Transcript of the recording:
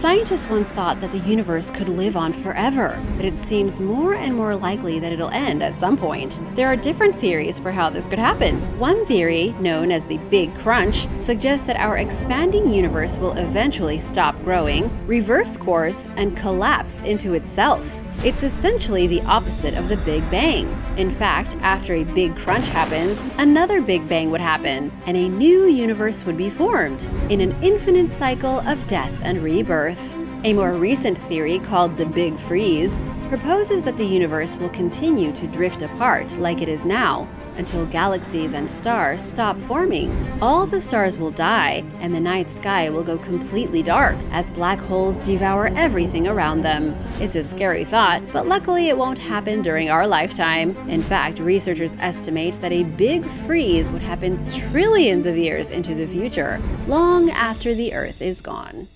Scientists once thought that the universe could live on forever, but it seems more and more likely that it'll end at some point. There are different theories for how this could happen. One theory, known as the Big Crunch, suggests that our expanding universe will eventually stop growing, reverse course, and collapse into itself. It's essentially the opposite of the Big Bang. In fact, after a big crunch happens, another Big Bang would happen, and a new universe would be formed, in an infinite cycle of death and rebirth. A more recent theory, called the Big Freeze, proposes that the universe will continue to drift apart like it is now, until galaxies and stars stop forming. All the stars will die, and the night sky will go completely dark as black holes devour everything around them. It's a scary thought, but luckily it won't happen during our lifetime. In fact, researchers estimate that a big freeze would happen trillions of years into the future, long after the Earth is gone.